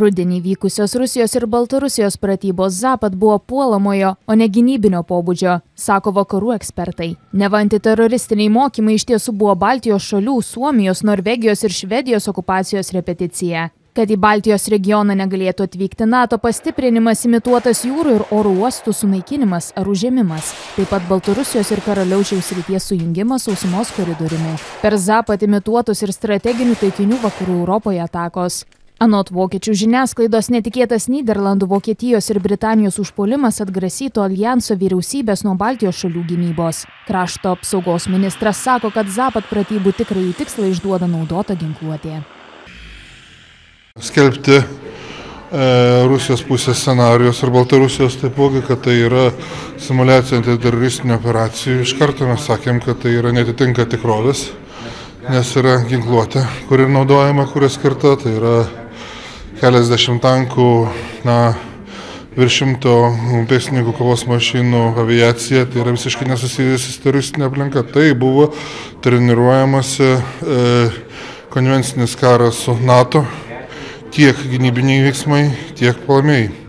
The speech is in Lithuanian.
rudenį vykusios rusijos ir baltarusijos pratybos zapad buvo puolamojo o ne gynybinio pobūdžio sako vakarų ekspertai. Neva antiteroristiniai mokymai iš tiesų buvo baltijos šalių suomijos norvegijos ir švedijos okupacijos repeticija. Kad į baltijos regioną negalėtų atvykti nato pastiprinimas imituotas jūrų ir oro uostų sunaikinimas ar užėmimas. Taip pat baltarusijos ir karaliaučiaus srities sujungimas sausumos koridoriumi. Per zapad imituotus ir strateginių taikinių vakarų europoje atakos anot vokiečių žiniasklaidos netikėtas nyderlandų vokietijos ir britanijos užpuolimas atgrasytų aljanso vyriausybes nuo baltijos šalių gynybos krašto apsaugos ministras sako kad zapad pratybų tikrąjį tikslą išduoda naudota ginkluotė skelbti e, Rusijos pusės scenarijus ir Baltarusijos taipogi, kad tai yra simulacija antiteroristinių operacijų. Iš karto mes sakėm, kad tai yra netitinka tikrovės, nes yra ginkluotė, kuri naudojama, kuri skirta, tai yra keliasdešimt tankų, na, virš šimto pėstininkų kovos mašinų aviacija, tai yra visiškai nesusijusi su teroristinė aplinka. Tai buvo treniruojamasi e, konvencinis karas su NATO, tiek gynybiniai veiksmai, tiek puolamiai.